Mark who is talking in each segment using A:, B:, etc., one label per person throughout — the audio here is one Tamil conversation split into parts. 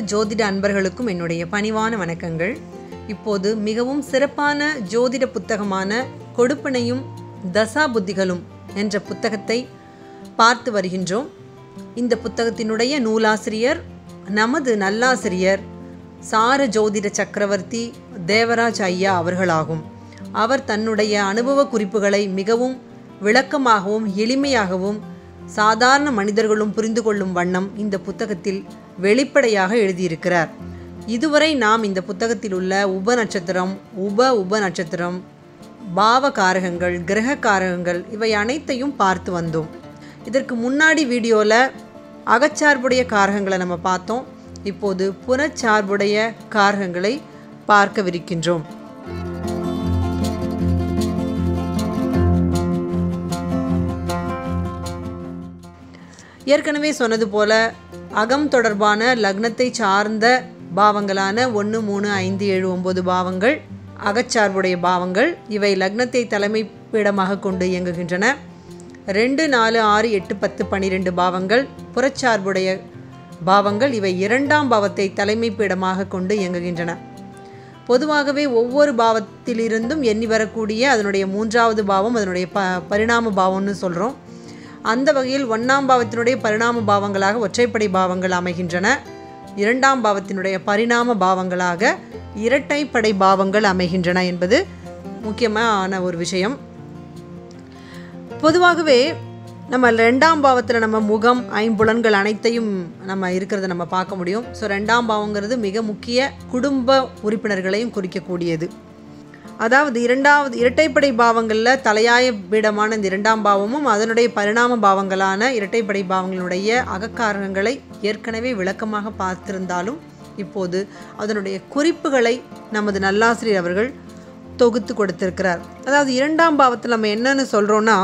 A: ஜோதிட அன்பர்களுக்கும் என்னுடைய பணிவான வணக்கங்கள். இப்போது மிகவும் சிறப்பான ஜோதிட புத்தகமான கொடுப்பனையும் தசா புத்திகளும் என்ற புத்தகத்தை பார்த்து வருகின்றோம். இந்த புத்தகத்தினுடைய நூலாசிரியர் நமது நல்லாசிரியர் சார ஜோதிட சக்கரவர்த்தி தேவராஜ் ஐயா அவர்களாகும். அவர் தன்னுடைய அனுபவ குறிப்புகளை மிகவும் விளக்கமாகவும் எளிமையாகவும் சாதாரண மனிதர்களும் புரிந்து கொள்ளும் வண்ணம் இந்த புத்தகத்தில் வெளிப்படையாக எழுதியிருக்கிறார். இதுவரை நாம் இந்த புத்தகத்தில் உள்ள உப நட்சத்திரம் உப உப நட்சத்திரம் பாவ காரகங்கள் கிரக காரகங்கள் இவை அனைத்தையும் பார்த்து வந்தோம். இதற்கு முன்னாடி வீடியோவில் அகச்சார்புடைய காரகங்களை நம்ம பார்த்தோம். இப்போது புறச்சார்புடைய காரகங்களை பார்க்கவிருக்கின்றோம். ஏற்கனவே சொன்னது போல அகம் தொடர்பான லக்னத்தை சார்ந்த பாவங்களான ஒன்று மூணு ஐந்து ஏழு ஒம்பது பாவங்கள் அகச்சார்புடைய பாவங்கள் இவை லக்னத்தை தலைமை பீடமாக கொண்டு இயங்குகின்றன. ரெண்டு நாலு ஆறு எட்டு பத்து பன்னிரெண்டு பாவங்கள் புறச்சார்புடைய பாவங்கள் இவை இரண்டாம் பாவத்தை தலைமை பீடமாக கொண்டு இயங்குகின்றன. பொதுவாகவே ஒவ்வொரு பாவத்திலிருந்தும் எண்ணி வரக்கூடிய அதனுடைய மூன்றாவது பாவம் அதனுடைய ப பரிணாம பாவம்னு சொல்கிறோம் அந்த வகையில் ஒன்றாம் பாவத்தினுடைய பரிணாம பாவங்களாக ஒற்றைப்படை பாவங்கள் அமைகின்றன. இரண்டாம் பாவத்தினுடைய பரிணாம பாவங்களாக இரட்டைப்படை பாவங்கள் அமைகின்றன என்பது முக்கியமான ஒரு விஷயம். பொதுவாகவே நம்ம ரெண்டாம் பாவத்தில் நம்ம முகம் ஐம்புலன்கள் அனைத்தையும் நம்ம இருக்கிறத நம்ம பார்க்க முடியும். ஸோ ரெண்டாம் பாவங்கிறது மிக முக்கிய குடும்ப உறுப்பினர்களையும் குறிக்கக்கூடியது. அதாவது இரண்டாவது இரட்டைப்படை பாவங்களில் தலையாய பீடமான இந்த இரண்டாம் பாவமும் அதனுடைய பரிணாம பாவங்களான இரட்டைப்படை பாவங்களுடைய அகக்காரகங்களை ஏற்கனவே விளக்கமாக பார்த்திருந்தாலும் இப்போது அதனுடைய குறிப்புகளை நமது நல்லாசிரியர் அவர்கள் தொகுத்து கொடுத்திருக்கிறார். அதாவது இரண்டாம் பாவத்தில் நம்ம என்னன்னு சொல்கிறோன்னா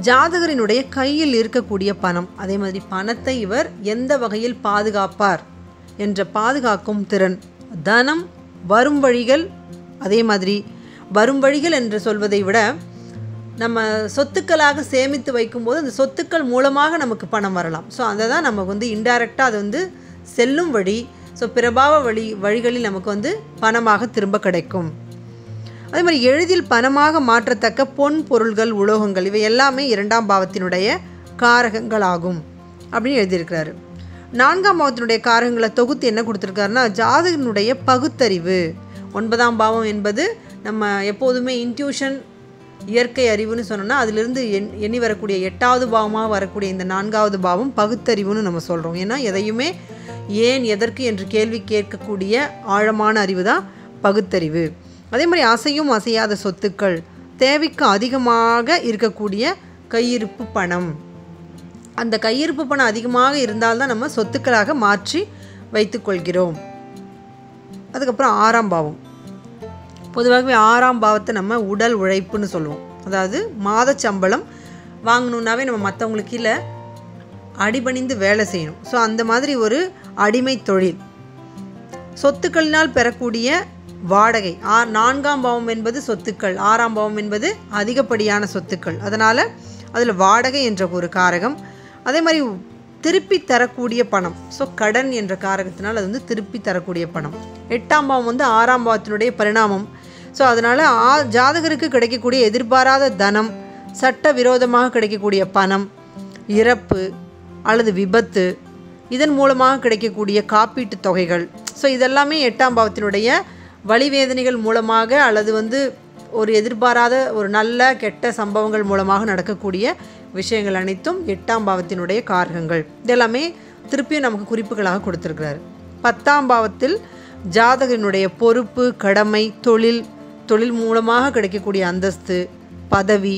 A: ஜாதகரினுடைய கையில் இருக்கக்கூடிய பணம் அதே மாதிரி பணத்தை இவர் எந்த வகையில் பாதுகாப்பார் என்ற பாதுகாக்கும் திறன் தனம் வரும் வழிகள் அதே மாதிரி வரும் வழிகள் என்று சொல்வதை விட நம்ம சொத்துக்களாக சேமித்து வைக்கும்போது அந்த சொத்துக்கள் மூலமாக நமக்கு பணம் வரலாம். ஸோ அதை தான் நமக்கு வந்து இன்டைரக்டாக அது வந்து செல்லும் வழி. ஸோ பிரபாவ வழி வழிகளில் நமக்கு வந்து பணமாக திரும்ப கிடைக்கும். அதே மாதிரி எளிதில் பணமாக மாற்றத்தக்க பொன் பொருள்கள் உலோகங்கள் இவை எல்லாமே இரண்டாம் பாவத்தினுடைய காரகங்கள் ஆகும் அப்படின்னு எழுதியிருக்கிறாரு. நான்காம் பாவத்தினுடைய காரகங்களை தொகுத்து என்ன கொடுத்துருக்காருன்னா ஜாதகனுடைய பகுத்தறிவு. ஒன்பதாம் பாவம் என்பது நம்ம எப்போதுமே இன்ட்யூஷன் இயற்கை அறிவுன்னு சொன்னோம்னா அதிலிருந்து எண் எண்ணி வரக்கூடிய எட்டாவது பாவமாக வரக்கூடிய இந்த நான்காவது பாவம் பகுத்தறிவுன்னு நம்ம சொல்கிறோம் ஏன்னா எதையுமே ஏன் எதற்கு என்று கேள்வி கேட்கக்கூடிய ஆழமான அறிவு தான் பகுத்தறிவு. அதே மாதிரி அசையும் அசையாத சொத்துக்கள் தேவைக்கு அதிகமாக இருக்கக்கூடிய கையிருப்பு பணம். அந்த கையிருப்பு பணம் அதிகமாக இருந்தால்தான் நம்ம சொத்துக்களாக மாற்றி வைத்துக்கொள்கிறோம் அதுக்கப்புறம் ஆறாம் பாவம். பொதுவாகவே ஆறாம் பாவத்தை நம்ம உடல் உழைப்புன்னு சொல்லுவோம். அதாவது மாத சம்பளம் வாங்கணுன்னாவே நம்ம மற்றவங்களுக்கு கீழே அடிபணிந்து வேலை செய்யணும். ஸோ அந்த மாதிரி ஒரு அடிமை தொழில். சொத்துக்களினால் பெறக்கூடிய வாடகை. ஆ நான்காம் பாவம் என்பது சொத்துக்கள். ஆறாம் பாவம் என்பது அதிகப்படியான சொத்துக்கள். அதனால் அதில் வாடகை என்ற ஒரு காரகம். அதே மாதிரி திருப்பி தரக்கூடிய பணம். ஸோ கடன் என்ற காரகத்தினால் அது வந்து திருப்பி தரக்கூடிய பணம். எட்டாம் பாவம் வந்து ஆறாம் பாவத்தினுடைய பரிணாமம். ஸோ அதனால் ஆ ஜாதகருக்கு கிடைக்கக்கூடிய எதிர்பாராத தனம் சட்ட விரோதமாக கிடைக்கக்கூடிய பணம் இறப்பு அல்லது விபத்து இதன் மூலமாக கிடைக்கக்கூடிய காப்பீட்டு தொகைகள். ஸோ இதெல்லாமே எட்டாம் பாவத்தினுடைய வழிவேதனைகள் மூலமாக அல்லது வந்து ஒரு எதிர்பாராத ஒரு நல்ல கெட்ட சம்பவங்கள் மூலமாக நடக்கக்கூடிய விஷயங்கள் அனைத்தும் எட்டாம் பாவத்தினுடைய காரகங்கள். இதெல்லாமே திருப்பியும் நமக்கு குறிப்புகளாக கொடுத்துருக்கிறார். பத்தாம் பாவத்தில் ஜாதகனுடைய பொறுப்பு கடமை தொழில் தொழில் மூலமாக கிடைக்கக்கூடிய அந்தஸ்து பதவி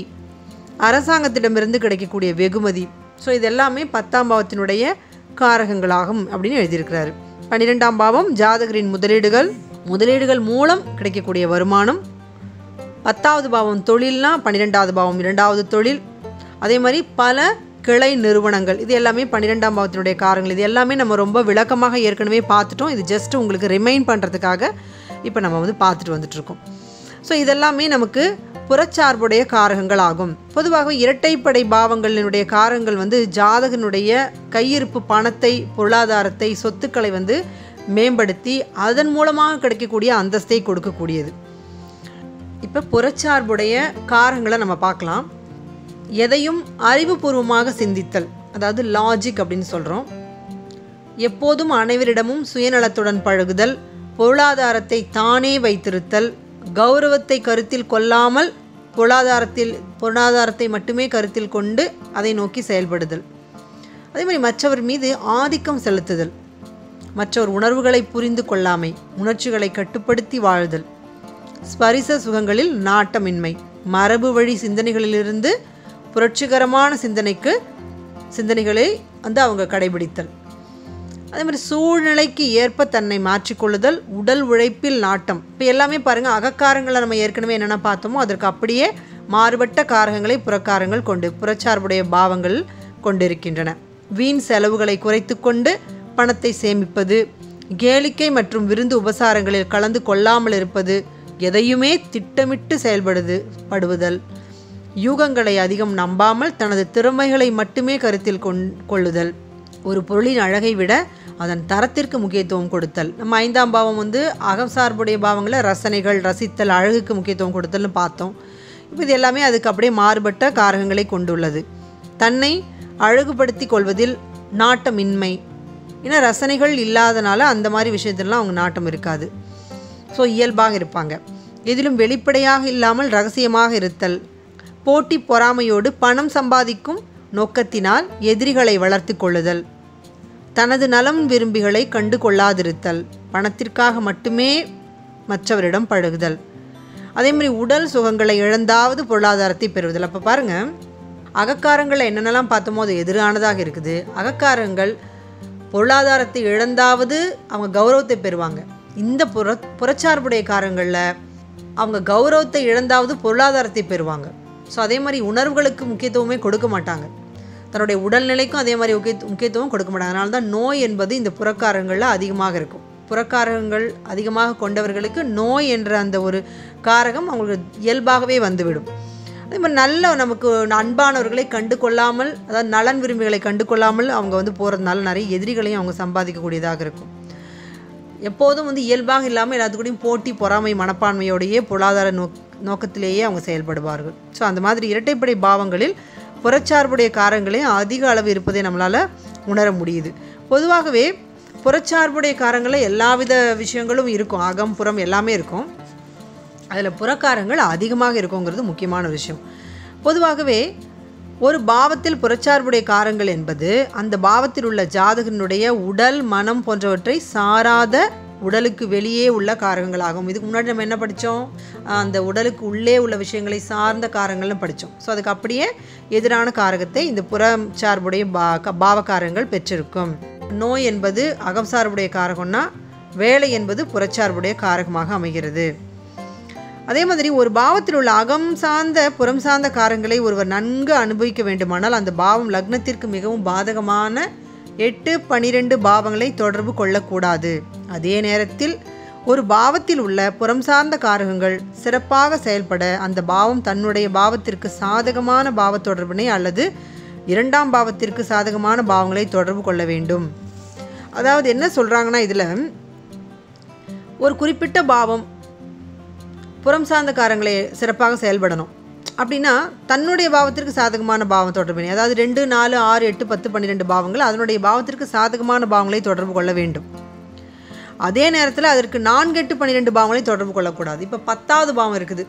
A: அரசாங்கத்திடமிருந்து கிடைக்கக்கூடிய வெகுமதி. ஸோ இதெல்லாமே பத்தாம் பாவத்தினுடைய காரகங்களாகும் அப்படின்னு எழுதியிருக்கிறாரு. பன்னிரெண்டாம் பாவம் ஜாதகரின் முதலீடுகள். முதலீடுகள் மூலம் கிடைக்கக்கூடிய வருமானம். பத்தாவது பாவம் தொழில்னா பன்னிரெண்டாவது பாவம் இரண்டாவது தொழில். அதே மாதிரி பல கிளை நிறுவனங்கள். இது எல்லாமே பன்னிரெண்டாம் பாவத்தினுடைய காரங்கள். இது எல்லாமே நம்ம ரொம்ப விளக்கமாக ஏற்கனவே பார்த்துட்டோம். இது ஜஸ்ட் உங்களுக்கு ரிமைண்ட் பண்ணுறதுக்காக இப்போ நம்ம வந்து பார்த்துட்டு வந்துட்ருக்கோம் ஸோ இதெல்லாமே நமக்கு புறச்சார்புடைய காரகங்கள் ஆகும் பொதுவாக இரட்டைப்படை பாவங்களினுடைய காரகங்கள் வந்து ஜாதகனுடைய கையிருப்பு பணத்தை பொருளாதாரத்தை சொத்துக்களை வந்து மேம்படுத்தி அதன் மூலமாக கிடைக்கக்கூடிய அந்தஸ்தை கொடுக்கக்கூடியது. இப்போ புறச்சார்புடைய காரங்களை நம்ம பார்க்கலாம். எதையும் அறிவுபூர்வமாக சிந்தித்தல் அதாவது லாஜிக் அப்படின்னு சொல்கிறோம் எப்போதும் அனைவரிடமும் சுயநலத்துடன் பழகுதல் பொருளாதாரத்தை தானே வைத்திருத்தல் கௌரவத்தை கருத்தில் கொள்ளாமல் பொருளாதாரத்தில் பொருளாதாரத்தை மட்டுமே கருத்தில் கொண்டு அதை நோக்கி செயல்படுதல். அதே மாதிரி மற்றவர் மீது ஆதிக்கம் செலுத்துதல். மற்றவர் உணர்வுகளை புரிந்து கொள்ளாமை உணர்ச்சிகளை கட்டுப்படுத்தி வாழ்தல். ஸ்பரிச சுகங்களில் நாட்டமின்மை மரபு வழி சிந்தனைகளிலிருந்து புரட்சிகரமான சிந்தனைக்கு சிந்தனைகளை வந்து அவங்க கடைபிடித்தல். அதே மாதிரி சூழ்நிலைக்கு ஏற்ப தன்னை மாற்றிக்கொள்ளுதல் உடல் உழைப்பில் நாட்டம். இப்போ எல்லாமே பாருங்கள் அகக்காரங்களை நம்ம ஏற்கனவே என்னென்ன பார்த்தோமோ அதற்கு அப்படியே மாறுபட்ட காரகங்களை புறக்காரங்கள் கொண்டு புறச்சார்புடைய பாவங்கள் கொண்டிருக்கின்றன. வீண் செலவுகளை குறைத்து கொண்டு பணத்தை சேமிப்பது கேளிக்கை மற்றும் விருந்து உபசாரங்களில் கலந்து கொள்ளாமல் இருப்பது எதையுமே திட்டமிட்டு செயல்படுது படுவதல். யூகங்களை அதிகம் நம்பாமல் தனது திறமைகளை மட்டுமே கருத்தில் கொண் கொள்ளுதல். ஒரு பொருளின் அழகை விட அதன் தரத்திற்கு முக்கியத்துவம் கொடுத்தல். நம்ம ஐந்தாம் பாவம் வந்து அகம் சார்புடைய பாவங்களை ரசனைகள் ரசித்தல் அழகுக்கு முக்கியத்துவம் கொடுத்தல்னு பார்த்தோம். இப்போ இது எல்லாமே அதுக்கு அப்படியே மாறுபட்ட காரகங்களை கொண்டுள்ளது. தன்னை அழகுபடுத்தி கொள்வதில் நாட்டமின்மை. ஏன்னா ரசனைகள் இல்லாதனால அந்த மாதிரி விஷயத்திலலாம் அவங்க நாட்டம் இருக்காது. ஸோ இயல்பாக இருப்பாங்க. எதிலும் வெளிப்படையாக இல்லாமல் ரகசியமாக இருத்தல். போட்டி பொறாமையோடு பணம் சம்பாதிக்கும் நோக்கத்தினால் எதிரிகளை வளர்த்து கொள்ளுதல். தனது நலம் விரும்பிகளை கண்டு கொள்ளாதிருத்தல் பணத்திற்காக மட்டுமே மற்றவரிடம் பழகுதல். அதே மாதிரி உடல் சுகங்களை இழந்தாவது பொருளாதாரத்தை பெறுவதில். அப்போ பாருங்கள் அகக்காரங்களை என்னென்னலாம் பார்த்தோமோ அது எதிரானதாக இருக்குது. அகக்காரங்கள் பொருளாதாரத்தை இழந்தாவது அவங்க கௌரவத்தை பெறுவாங்க. இந்த புற புறச்சார்புடைய காரங்களில் அவங்க கௌரவத்தை இழந்தாவது பொருளாதாரத்தை பெறுவாங்க. ஸோ அதே மாதிரி உணர்வுகளுக்கு முக்கியத்துவமே கொடுக்க மாட்டாங்க. தன்னுடைய உடல்நிலைக்கும் அதே மாதிரி முக்கிய முக்கியத்துவம் கொடுக்க மாட்டாங்க. அதனால தான் நோய் என்பது இந்த புறக்காரங்களில் அதிகமாக இருக்கும். புறக்காரகங்கள் அதிகமாக கொண்டவர்களுக்கு நோய் என்ற அந்த ஒரு காரகம் அவங்களுக்கு இயல்பாகவே வந்துவிடும். அதே மாதிரி நல்ல நமக்கு அன்பானவர்களை கண்டு கொள்ளாமல் அதாவது நலன் விரும்பிகளை கண்டு கொள்ளாமல் அவங்க வந்து போகிறதுனால நிறைய எதிரிகளையும் அவங்க சம்பாதிக்கக்கூடியதாக இருக்கும். எப்போதும் வந்து இயல்பாக இல்லாமல் எல்லாத்துக்கூடையும் போட்டி பொறாமை மனப்பான்மையோடையே பொருளாதார நோக் நோக்கத்திலேயே அவங்க செயல்படுவார்கள். ஸோ அந்த மாதிரி இரட்டைப்படை பாவங்களில் புறச்சார்புடைய காரங்களே அதிக அளவு இருப்பதை நம்மளால் உணர முடியுது. பொதுவாகவே புறச்சார்புடைய காரங்களில் எல்லாவித விஷயங்களும் இருக்கும். அகம் புறம் எல்லாமே இருக்கும். அதில் புறக்காரங்கள் அதிகமாக இருக்குங்கிறது முக்கியமான விஷயம். பொதுவாகவே ஒரு பாவத்தில் புறச்சார்புடைய காரங்கள் என்பது அந்த பாவத்தில் உள்ள ஜாதகனுடைய உடல் மனம் போன்றவற்றை சாராத உடலுக்கு வெளியே உள்ள காரகங்களாகும். இதுக்கு முன்னாடி நம்ம என்ன படித்தோம் அந்த உடலுக்கு உள்ளே உள்ள விஷயங்களை சார்ந்த காரங்கள்னு படித்தோம் ஸோ அதுக்கு அப்படியே எதிரான காரகத்தை இந்த புறம் சார்புடைய பா பாவகாரங்கள் பெற்றிருக்கும். நோய் என்பது அகம் சார்புடைய காரகம்னா வேலை என்பது புறச்சார்புடைய காரகமாக அமைகிறது. அதே மாதிரி ஒரு பாவத்தில் உள்ள அகம் சார்ந்த புறம் சார்ந்த காரங்களை ஒருவர் நன்கு அனுபவிக்க வேண்டுமானால் அந்த பாவம் லக்னத்திற்கு மிகவும் பாதகமான எட்டு பனிரெண்டு பாவங்களை தொடர்பு கொள்ளக்கூடாது. அதே நேரத்தில் ஒரு பாவத்தில் உள்ள புறம் சார்ந்த காரகங்கள் சிறப்பாக செயல்பட அந்த பாவம் தன்னுடைய பாவத்திற்கு சாதகமான பாவ தொடர்பினை அல்லது இரண்டாம் பாவத்திற்கு சாதகமான பாவங்களை தொடர்பு கொள்ள வேண்டும். அதாவது என்ன சொல்கிறாங்கன்னா இதில் ஒரு குறிப்பிட்ட பாவம் புறம் சார்ந்த காரங்களை சிறப்பாக செயல்படணும். அப்படின்னா தன்னுடைய பாவத்திற்கு சாதகமான பாவம் தொடர்பு அதாவது ரெண்டு நாலு ஆறு எட்டு பத்து பன்னிரெண்டு பாவங்கள் அதனுடைய பாவத்திற்கு சாதகமான பாவங்களை தொடர்பு கொள்ள வேண்டும். அதே நேரத்தில் அதற்கு நான்கு எட்டு பன்னிரெண்டு பாவங்களை தொடர்பு கொள்ளக்கூடாது. இப்போ பத்தாவது பாவம் இருக்குது.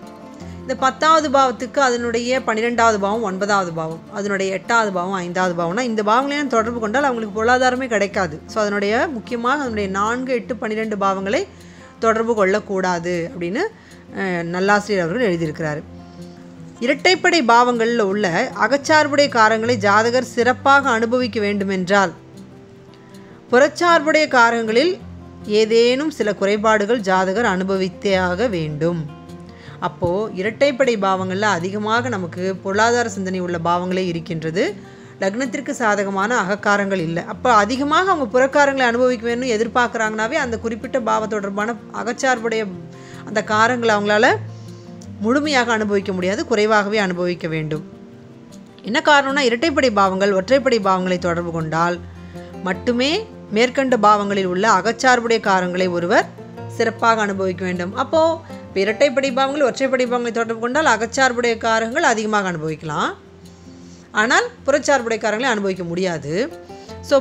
A: இந்த பத்தாவது பாவத்துக்கு அதனுடைய பன்னிரெண்டாவது பாவம் ஒன்பதாவது பாவம் அதனுடைய எட்டாவது பாவம் ஐந்தாவது பாவம்னா இந்த பாவங்களையும் தொடர்பு கொண்டால் அவங்களுக்கு பொருளாதாரமே கிடைக்காது. ஸோ அதனுடைய முக்கியமாக அதனுடைய நான்கு எட்டு பன்னிரெண்டு பாவங்களை தொடர்பு கொள்ளக்கூடாது அப்படின்னு நல்லாசிரியர் அவர்கள் எழுதியிருக்கிறாரு. இரட்டைப்படை பாவங்களில் உள்ள அகச்சார்புடைய காரங்களை ஜாதகர் சிறப்பாக அனுபவிக்க வேண்டுமென்றால் புறச்சார்புடைய காரங்களில் ஏதேனும் சில குறைபாடுகள் ஜாதகர் அனுபவித்தே ஆக வேண்டும். அப்போது இரட்டைப்படை பாவங்களில் அதிகமாக நமக்கு பொருளாதார சிந்தனை உள்ள பாவங்களே இருக்கின்றது. லக்னத்திற்கு சாதகமான அகக்காரங்கள் இல்லை. அப்போ அதிகமாக அவங்க புறக்காரங்களை அனுபவிக்க வேணும்னு எதிர்பார்க்குறாங்கனாவே அந்த குறிப்பிட்ட பாவ தொடர்பான அகச்சார்புடைய அந்த காரங்களை அவங்களால முழுமையாக அனுபவிக்க முடியாது குறைவாகவே அனுபவிக்க வேண்டும். என்ன காரணம்னா இரட்டைப்படை பாவங்கள் ஒற்றைப்படை பாவங்களை தொடர்பு கொண்டால் மட்டுமே மேற்கண்ட பாவங்களில் உள்ள அகச்சார்புடைய காரங்களை ஒருவர் சிறப்பாக அனுபவிக்க வேண்டும். அப்போது இப்போ இரட்டைப்படை பாவங்கள் ஒற்றைப்படை பாவங்களை தொடர்பு கொண்டால் அகச்சார்புடைய காரங்கள் அதிகமாக அனுபவிக்கலாம். ஆனால் புறச்சார்புடைய காரங்களை அனுபவிக்க முடியாது. ஸோ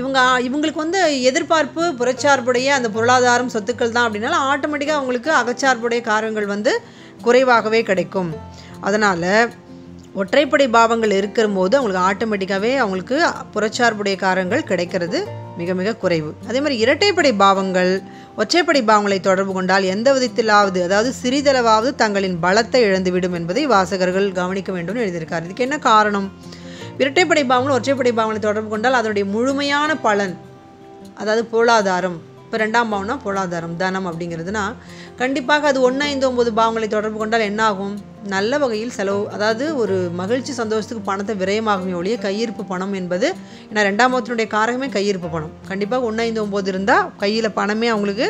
A: இவங்க இவங்களுக்கு வந்து எதிர்பார்ப்பு புறச்சார்புடைய அந்த பொருளாதாரம் சொத்துக்கள் தான் அப்படின்னாலும் ஆட்டோமேட்டிக்காக அவங்களுக்கு அகச்சார்புடைய காரங்கள் வந்து குறைவாகவே கிடைக்கும். அதனால் ஒற்றைப்படை பாவங்கள் இருக்கும்போது அவங்களுக்கு ஆட்டோமேட்டிக்காகவே அவங்களுக்கு புறச்சார்புடைய காரங்கள் கிடைக்கிறது மிக மிக குறைவு. அதே மாதிரி இரட்டைப்படை பாவங்கள் ஒற்றைப்படை பாவங்களை தொடர்பு கொண்டால் எந்த விதத்திலாவது அதாவது சிறிதளவாவது தங்களின் பலத்தை இழந்துவிடும் என்பதை வாசகர்கள் கவனிக்க வேண்டும் எழுதியிருக்கார். இதுக்கு என்ன காரணம்? இரட்டைப்படை பாவங்கள் ஒற்றைப்படை பாவங்களை தொடர்பு கொண்டால் அதனுடைய முழுமையான பலன் அதாவது பொருளாதாரம் இப்போ ரெண்டாம் பாவம்னா பொருளாதாரம் தனம் அப்படிங்கிறதுனா கண்டிப்பாக அது ஒன்று ஐந்து ஒம்பது பாவங்களை தொடர்பு கொண்டால் என்ன ஆகும் நல்ல வகையில் செலவு அதாவது ஒரு மகிழ்ச்சி சந்தோஷத்துக்கு பணத்தை விரயமாகுமே ஒழிய கையிருப்பு பணம் என்பது ஏன்னா ரெண்டாம் பாவத்தினுடைய காரகமே கையிருப்பு பணம். கண்டிப்பாக ஒன்று ஐந்து ஒம்பது இருந்தால் கையில் பணமே அவங்களுக்கு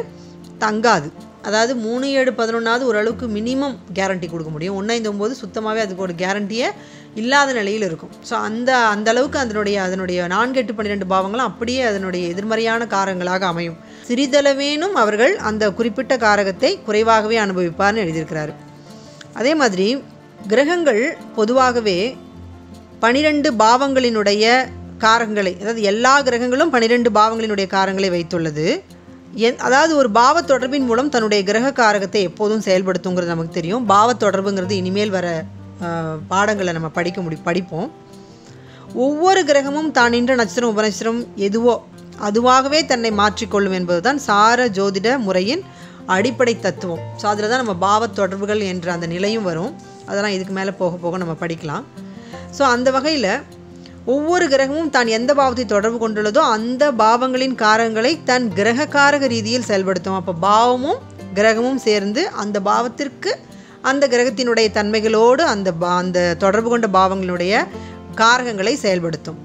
A: தங்காது. அதாவது மூணு ஏழு பதினொன்றாவது ஓரளவுக்கு மினிமம் கேரண்டி கொடுக்க முடியும். ஒன்று ஐந்து ஒம்பது சுத்தமாகவே அதுக்கு ஒரு கேரண்டியை இல்லாத நிலையில் இருக்கும். ஸோ அந்த அந்த அளவுக்கு அதனுடைய அதனுடைய நான்கு எட்டு பன்னிரெண்டு பாவங்களும் அப்படியே அதனுடைய எதிர்மறையான காரங்களாக அமையும். சிறிதளவேனும் அவர்கள் அந்த குறிப்பிட்ட காரகத்தை குறைவாகவே அனுபவிப்பார்னு எழுதியிருக்கிறாரு. அதே மாதிரி கிரகங்கள் பொதுவாகவே பனிரெண்டு பாவங்களினுடைய காரங்களை அதாவது எல்லா கிரகங்களும் பனிரெண்டு பாவங்களினுடைய காரங்களை வைத்துள்ளது. என் அதாவது ஒரு பாவ தொடர்பின் மூலம் தன்னுடைய கிரக காரகத்தை எப்போதும் செயல்படுத்துங்கிறது நமக்கு தெரியும். பாவ தொடர்புங்கிறது இனிமேல் வர பாடங்களை நம்ம படிக்க முடி படிப்போம். ஒவ்வொரு கிரகமும் தான் நின்ற நட்சத்திரம் உபநட்சத்திரம் எதுவோ அதுவாகவே தன்னை மாற்றிக்கொள்ளும் என்பதுதான் சார ஜோதிட முறையின் அடிப்படை தத்துவம். ஸோ அதில் தான் நம்ம பாவ தொடர்புகள் என்ற அந்த நிலையும் வரும். அதெல்லாம் இதுக்கு மேலே போக போக நம்ம படிக்கலாம். ஸோ அந்த வகையில் ஒவ்வொரு கிரகமும் தான் எந்த பாவத்தை தொடர்பு கொண்டுள்ளதோ அந்த பாவங்களின் காரங்களை தன் கிரக காரக ரீதியில் செயல்படுத்தும். அப்போ பாவமும் கிரகமும் சேர்ந்து அந்த பாவத்திற்கு அந்த கிரகத்தினுடைய தன்மைகளோடு அந்த பா அந்த தொடர்பு கொண்ட பாவங்களுடைய காரகங்களை செயல்படுத்தும்.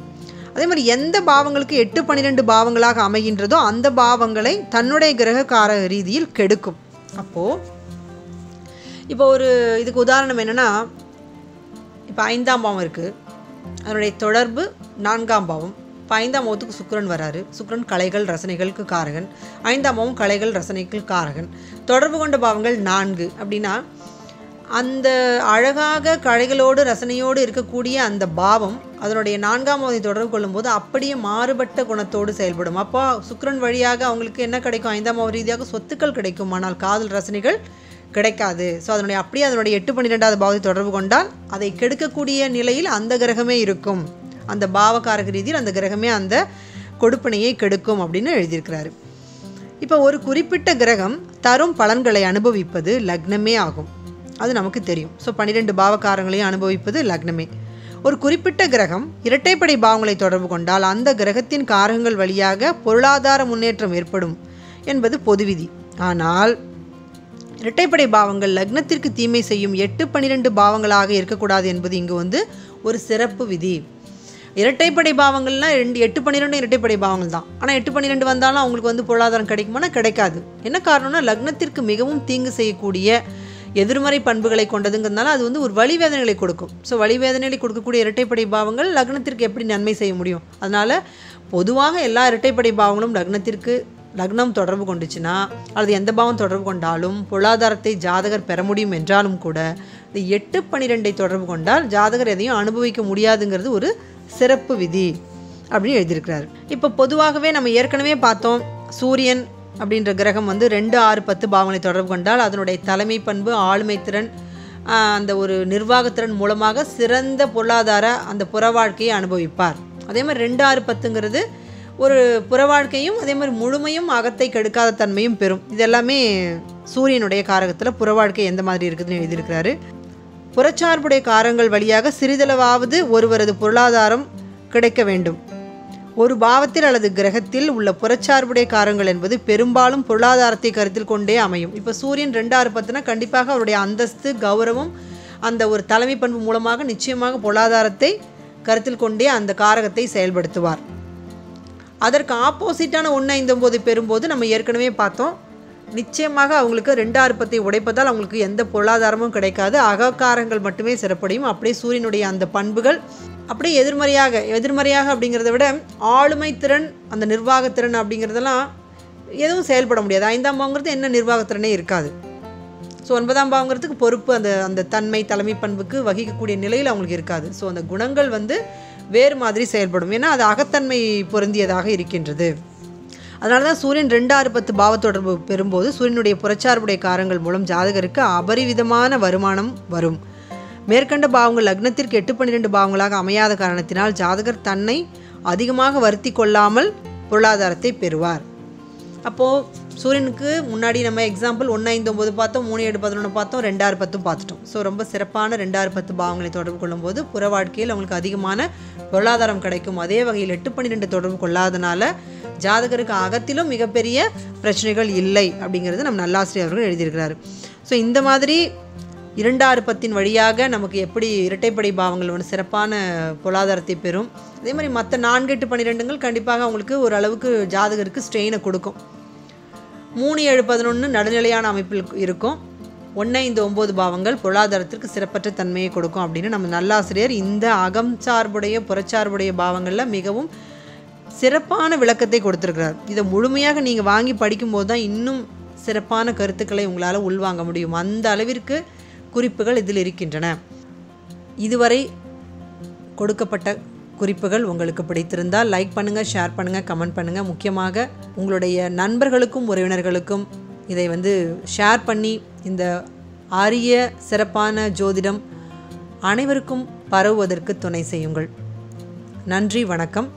A: அதே மாதிரி எந்த பாவங்களுக்கு எட்டு பன்னிரெண்டு பாவங்களாக அமைகின்றதோ அந்த பாவங்களை தன்னுடைய கிரக காரக ரீதியில் கெடுக்கும். அப்போது இப்போ ஒரு இதுக்கு உதாரணம் என்னென்னா இப்போ ஐந்தாம் பாவம் இருக்குது அதனுடைய தொடர்பு நான்காம் பாவம். இப்போ ஐந்தாம் பாவத்துக்கு சுக்கிரன் வராரு. சுக்கிரன் கலைகள் ரசனைகளுக்கு காரகன். ஐந்தாம் பாவம் கலைகள் ரசனைகள் காரகன். தொடர்பு கொண்ட பாவங்கள் நான்கு. அப்படின்னா அந்த அழகாக கலைகளோடு ரசனையோடு இருக்கக்கூடிய அந்த பாவம் அதனுடைய நான்காம் பகுதி தொடர்பு கொள்ளும்போது அப்படியே மாறுபட்ட குணத்தோடு செயல்படும். அப்போ சுக்ரன் வழியாக அவங்களுக்கு என்ன கிடைக்கும்? ஐந்தாம் பாவம் ரீதியாக சொத்துக்கள் கிடைக்கும். ஆனால் காதல் ரசனைகள் கிடைக்காது. ஸோ அதனுடைய அப்படியே அதனுடைய எட்டு பன்னிரெண்டாவது பாவத்தை தொடர்பு கொண்டால் அதை கெடுக்கக்கூடிய நிலையில் அந்த கிரகமே இருக்கும். அந்த பாவகாரக ரீதியில் அந்த கிரகமே அந்த கொடுப்பனையை கெடுக்கும் அப்படின்னு எழுதியிருக்கிறாரு. இப்போ ஒரு குறிப்பிட்ட கிரகம் தரும் பலன்களை அனுபவிப்பது லக்னமே ஆகும். அது நமக்கு தெரியும். ஸோ பன்னிரெண்டு பாவகாரங்களையும் அனுபவிப்பது லக்னமே. ஒரு குறிப்பிட்ட கிரகம் இரட்டைப்படை பாவங்களை தொடர்பு கொண்டால் அந்த கிரகத்தின் காரகங்கள் வழியாக பொருளாதார முன்னேற்றம் ஏற்படும் என்பது பொது விதி. ஆனால் இரட்டைப்படை பாவங்கள் லக்னத்திற்கு தீமை செய்யும் எட்டு பன்னிரெண்டு பாவங்களாக இருக்கக்கூடாது என்பது இங்கு வந்து ஒரு சிறப்பு விதி. இரட்டைப்படை பாவங்கள்லாம் ரெண்டு எட்டு பன்னிரெண்டு இரட்டைப்படை பாவங்கள் தான். ஆனால் எட்டு பன்னிரெண்டு வந்தாலும் அவங்களுக்கு வந்து பொருளாதாரம் கிடைக்குமானா கிடைக்காது. என்ன காரணம்னா லக்னத்திற்கு மிகவும் தீங்கு செய்யக்கூடிய எதிர்மறை பண்புகளை கொண்டதுங்கிறதுனால அது வந்து ஒரு வழிவேதனைகளை கொடுக்கும். ஸோ வழிவேதனைகளை கொடுக்கக்கூடிய இரட்டைப்படை பாவங்கள் லக்னத்திற்கு எப்படி நன்மை செய்ய முடியும்? அதனால் பொதுவாக எல்லா இரட்டைப்படை பாவங்களும் லக்னத்திற்கு லக்னம் தொடர்பு கொண்டுச்சுன்னா அல்லது எந்த பாவம் தொடர்பு கொண்டாலும் பொருளாதாரத்தை ஜாதகர் பெற முடியும் என்றாலும் கூட இந்த எட்டு பன்னிரெண்டை தொடர்பு கொண்டால் ஜாதகர் எதையும் அனுபவிக்க முடியாதுங்கிறது ஒரு சிறப்பு விதி அப்படின்னு எழுதியிருக்கிறார். இப்போ பொதுவாகவே நம்ம ஏற்கனவே பார்த்தோம் சூரியன் அப்படின்ற கிரகம் வந்து ரெண்டு ஆறு பத்து பாவங்களை தொடர்பு கொண்டால் அதனுடைய தலைமை பண்பு ஆளுமை திறன் அந்த ஒரு நிர்வாகத்திறன் மூலமாக சிறந்த பொருளாதார அந்த புற வாழ்க்கையை அனுபவிப்பார். அதே மாதிரி ரெண்டு ஆறு பத்துங்கிறது ஒரு புற வாழ்க்கையும் அதே மாதிரி முழுமையும் அகத்தை கெடுக்காத தன்மையும் பெறும். இது எல்லாமே சூரியனுடைய காரகத்தில் புற வாழ்க்கை எந்த மாதிரி இருக்குதுன்னு எழுதியிருக்கிறாரு. புறச்சார்புடைய காரங்கள் வழியாக சிறிதளவாவது ஒருவரது பொருளாதாரம் கிடைக்க வேண்டும். ஒரு பாவத்தில் அல்லது கிரகத்தில் உள்ள புறச்சார்புடைய காரங்கள் என்பது பெரும்பாலும் பொருளாதாரத்தை கருத்தில் கொண்டே அமையும். இப்போ சூரியன் ரெண்டாறு பத்துனா கண்டிப்பாக அவருடைய அந்தஸ்து கௌரவம் அந்த ஒரு தலைமை பண்பு மூலமாக நிச்சயமாக பொருளாதாரத்தை கருத்தில் கொண்டே அந்த காரகத்தை செயல்படுத்துவார். அதற்கு ஆப்போசிட்டான ஒன்று ஐந்தொம்போது பெறும்போது நம்ம ஏற்கனவே பார்த்தோம். நிச்சயமாக அவங்களுக்கு ரெண்டு பத்தை உடைப்பதால் அவங்களுக்கு எந்த பொருளாதாரமும் கிடைக்காது. அகக்காரங்கள் மட்டுமே சிறப்படையும். அப்படியே சூரியனுடைய அந்த பண்புகள் அப்படியே எதிர்மறையாக எதிர்மறையாக அப்படிங்கிறத விட ஆளுமை திறன் அந்த நிர்வாகத்திறன் அப்படிங்கிறதெல்லாம் எதுவும் செயல்பட முடியாது. ஐந்தாம் பாவங்கிறது என்ன நிர்வாகத்திறனே இருக்காது. ஸோ ஒன்பதாம் பாவங்கிறதுக்கு பொறுப்பு அந்த அந்த தன்மை தலைமை பண்புக்கு வகிக்கக்கூடிய நிலையில் அவங்களுக்கு இருக்காது. ஸோ அந்த குணங்கள் வந்து வேறு மாதிரி செயல்படும். ஏன்னா அது அகத்தன்மை பொருந்தியதாக இருக்கின்றது. அதனால தான் சூரியன் ரெண்டாறு பத்து பாவ தொடர்பு பெறும்போது சூரியனுடைய புறச்சார்புடைய காரங்கள் மூலம் ஜாதகருக்கு அபரிவிதமான வருமானம் வரும். மேற்கண்ட பாவங்கள் லக்னத்திற்கு எட்டு பன்னிரெண்டு பாவங்களாக அமையாத காரணத்தினால் ஜாதகர் தன்னை அதிகமாக வருத்தி கொள்ளாமல் பொருளாதாரத்தை பெறுவார். அப்போது சூரியனுக்கு முன்னாடி நம்ம எக்ஸாம்பிள் ஒன்று ஐந்து ஒம்பது பார்த்தோம் மூணு ஏழு பதினொன்று பார்த்தோம் ரெண்டாறு பத்தும் பார்த்துட்டோம். ஸோ ரொம்ப சிறப்பான ரெண்டாறு பத்து பாவங்களை தொடர்பு கொள்ளும்போது புற வாழ்க்கையில் அவங்களுக்கு அதிகமான பொருளாதாரம் கிடைக்கும். அதே வகையில் எட்டு பன்னிரெண்டு தொடர்பு கொள்ளாதனால ஜாதகருக்கு அகத்திலும் மிகப்பெரிய பிரச்சனைகள் இல்லை அப்படிங்கிறது நம்ம நல்லாசிரியர் அவர்கள் எழுதியிருக்கிறார். ஸோ இந்த மாதிரி இரண்டாறுபத்தின் வழியாக நமக்கு எப்படி இரட்டைப்படை பாவங்கள் ஒன்று சிறப்பான பொருளாதாரத்தை பெறும். அதே மாதிரி மற்ற நான்கு எட்டு பன்னிரெண்டுங்கள் கண்டிப்பாக அவங்களுக்கு ஓரளவுக்கு ஜாதகருக்கு ஸ்ட்ரெயினை கொடுக்கும். மூணு ஏழு பதினொன்று நடுநிலையான அமைப்பில் இருக்கும். ஒன்று ஐந்து ஒம்பது பாவங்கள் பொருளாதாரத்திற்கு சிறப்பற்ற தன்மையை கொடுக்கும் அப்படின்னு நம்ம நல்லாசிரியர் இந்த அகம் சார்புடைய புறச்சார்புடைய பாவங்களில் மிகவும் சிறப்பான விளக்கத்தை கொடுத்துருக்கிறார். இதை முழுமையாக நீங்கள் வாங்கி படிக்கும்போது தான் இன்னும் சிறப்பான கருத்துக்களை உங்களால் உள்வாங்க முடியும். அந்த அளவிற்கு குறிப்புகள் இதில் இருக்கின்றன. இதுவரை கொடுக்கப்பட்ட குறிப்புகள் உங்களுக்கு பிடித்திருந்தால் லைக் பண்ணுங்கள் ஷேர் பண்ணுங்கள் கமெண்ட் பண்ணுங்கள் முக்கியமாக உங்களுடைய நண்பர்களுக்கும் உறவினர்களுக்கும் இதை வந்து ஷேர் பண்ணி இந்த அரிய சிறப்பான ஜோதிடம் அனைவருக்கும் பரவுவதற்கு துணை செய்யுங்கள். நன்றி வணக்கம்.